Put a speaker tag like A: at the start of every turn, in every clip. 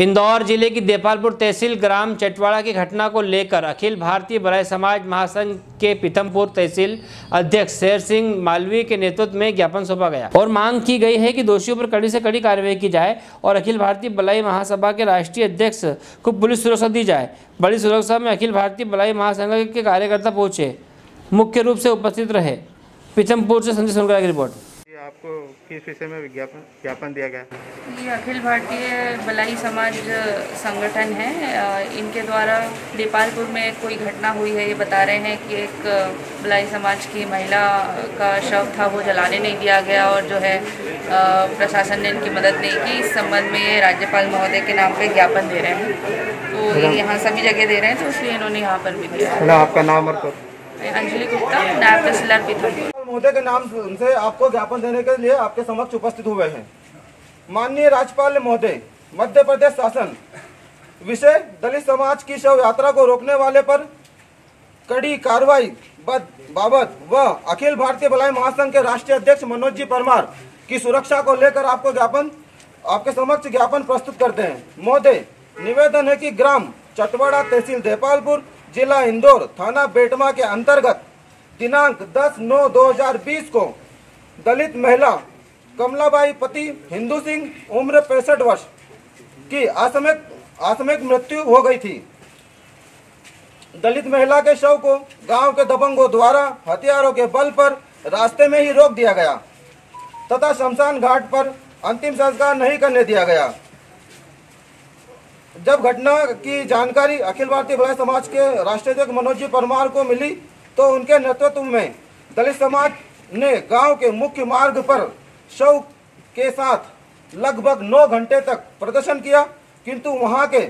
A: इंदौर ज़िले की देपालपुर तहसील ग्राम चटवाड़ा की घटना को लेकर अखिल भारतीय बराई समाज महासंघ के पीथमपुर तहसील अध्यक्ष शेर सिंह मालवीय के नेतृत्व में ज्ञापन सौंपा गया। और मांग की गई है कि दोषियों पर कड़ी से कड़ी कार्रवाई की जाए और अखिल भारतीय बलाई महासभा के राष्ट्रीय अध्यक्ष को पुलिस सुरक्षा दी जाए। बड़ी सुरक्षा में अखिल भारतीय बलाई महासंघ के कार्यकर्ता पहुँचे। मुख्य रूप से उपस्थित रहे। पीथमपुर से संजय सोनकर की रिपोर्ट।
B: आपको किस विषय में विज्ञापन ज्ञापन दिया गया?
C: ये अखिल भारतीय बलाई समाज संगठन है। इनके द्वारा दीपालपुर में कोई घटना हुई है ये बता रहे हैं कि एक बलाई समाज की महिला का शव था वो जलाने नहीं दिया गया और जो है प्रशासन ने इनकी मदद नहीं की। इस संबंध में ये राज्यपाल महोदय के नाम पे ज्ञापन दे रहे हैं। तो ये यहाँ सभी जगह दे रहे हैं तो इसलिए इन्होंने यहाँ पर भी दिया।
B: आपका नाम और
C: अंजलि गुप्ता नायब तहसीलदार पीथमपुर
D: महोदय के नाम से आपको ज्ञापन देने के लिए आपके समक्ष उपस्थित हुए हैं। माननीय राज्यपाल महोदय, मध्य प्रदेश शासन, विषय दलित समाज की शव यात्रा को रोकने वाले पर कड़ी कार्रवाई बाबत व अखिल भारतीय बलाई महासंघ के राष्ट्रीय अध्यक्ष मनोज जी परमार की सुरक्षा को लेकर आपको ज्ञापन, आपके समक्ष ज्ञापन प्रस्तुत करते हैं। महोदय, निवेदन है कि ग्राम चटवाड़ा तहसील देपालपुर, जिला इंदौर, थाना बेटमा के अंतर्गत दिनांक 10 नौ 2020 को दलित महिला कमलाबाई पति हिंदू सिंह उम्र पैंसठ वर्ष की आसमिक आसमिक मृत्यु हो गई थी। दलित महिला के शव को गाँव के दबंगों द्वारा हथियारों के बल पर रास्ते में ही रोक दिया गया तथा शमशान घाट पर अंतिम संस्कार नहीं करने दिया गया। जब घटना की जानकारी अखिल भारतीय भलाई समाज के राष्ट्रीय अध्यक्ष मनोज जी परमार को मिली तो उनके नेतृत्व में दलित समाज ने गाँव के मुख्य मार्ग पर शव के साथ लगभग नौ घंटे तक प्रदर्शन किया, किंतु वहाँ के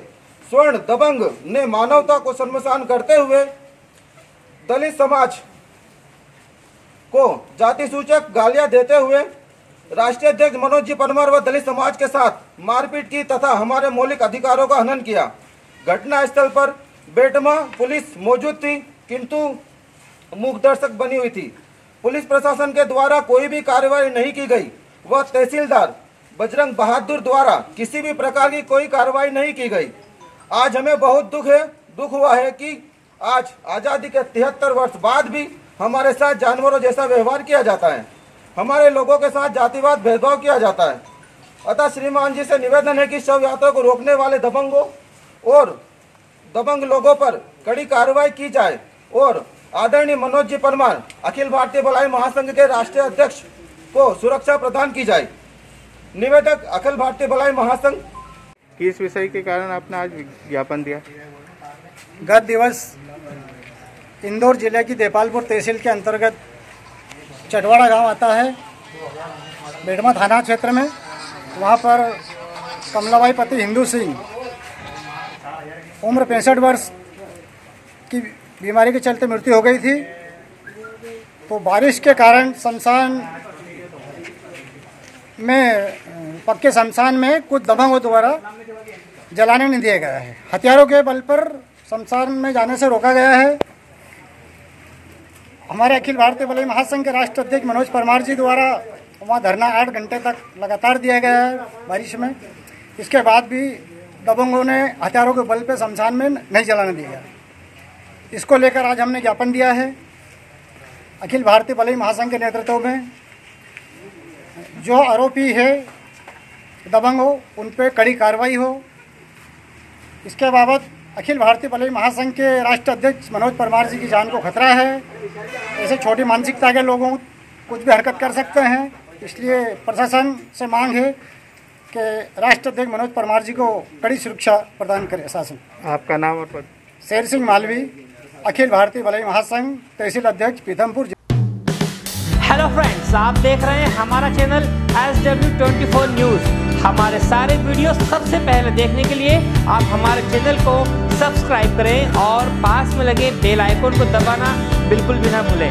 D: स्वर्ण दबंग ने मानवता को शर्मसान करते हुए दलित समाज को जाति सूचक गालियाँ देते हुए राष्ट्रीय अध्यक्ष मनोज जी परमार व दलित समाज के साथ मारपीट की तथा हमारे मौलिक अधिकारों का हनन किया। घटना स्थल पर बेटमा पुलिस मौजूद थी, किंतु मूक दर्शक बनी हुई थी। पुलिस प्रशासन के द्वारा कोई भी कार्रवाई नहीं की गई। व तहसीलदार बजरंग बहादुर द्वारा किसी भी प्रकार की कोई कार्रवाई नहीं की गई। आज हमें बहुत दुख है। दुख हुआ है कि आज आज़ादी के तिहत्तर वर्ष बाद भी हमारे साथ जानवरों जैसा व्यवहार किया जाता है। हमारे लोगों के साथ जातिवाद, भेदभाव किया जाता है। अतः श्रीमान जी से निवेदन है कि शव यात्रा को रोकने वाले दबंगों और दबंग लोगों पर कड़ी कार्रवाई की जाए और आदरणीय मनोज जी परमार अखिल भारतीय भलाई महासंघ के राष्ट्रीय अध्यक्ष को सुरक्षा प्रदान की जाए। निवेदक अखिल भारतीय भलाई महासंघ।
B: किस विषय के कारण आपने आज ज्ञापन दिया?
E: गत दिवस इंदौर ज़िले की देपालपुर तहसील के अंतर्गत चटवाड़ा गाँव आता है बेटमा थाना क्षेत्र में। वहाँ पर कमलाबाई पति हिंदू सिंह उम्र पैंसठ वर्ष की बीमारी के चलते मृत्यु हो गई थी। तो बारिश के कारण शमशान में, पक्के शमशान में कुछ दबंगों द्वारा जलाने नहीं दिया गया है। हथियारों के बल पर शमशान में जाने से रोका गया है। हमारे अखिल भारतीय बलई महासंघ के राष्ट्र अध्यक्ष मनोज परमार जी द्वारा वहाँ धरना आठ घंटे तक लगातार दिया गया है बारिश में। इसके बाद भी दबंगों ने हथियारों के बल पर शमशान में नहीं जलाने दिया। इसको लेकर आज हमने ज्ञापन दिया है। अखिल भारतीय बलई महासंघ के नेतृत्व में जो आरोपी है दबंग हो उन पर कड़ी कार्रवाई हो। इसके बाबत अखिल भारतीय बलई महासंघ के राष्ट्र अध्यक्ष मनोज परमार जी की जान को खतरा है। ऐसे छोटी मानसिकता के लोगों कुछ भी हरकत कर सकते हैं। इसलिए प्रशासन से मांग है कि राष्ट्र अध्यक्ष मनोज परमार जी को कड़ी सुरक्षा प्रदान करे शासन।
B: आपका नाम और
E: शेर सिंह मालवी अखिल भारतीय भलाई महासंघ, तहसील अध्यक्ष, पीथमपुर
A: हेलो फ्रेंड्स आप देख रहे हैं हमारा channel S W twenty four news हमारे सारे वीडियो सबसे पहले देखने के लिए आप हमारे चैनल को सब्सक्राइब करें और पास में लगे बेल आइकोन को दबाना बिल्कुल भी ना भूलें।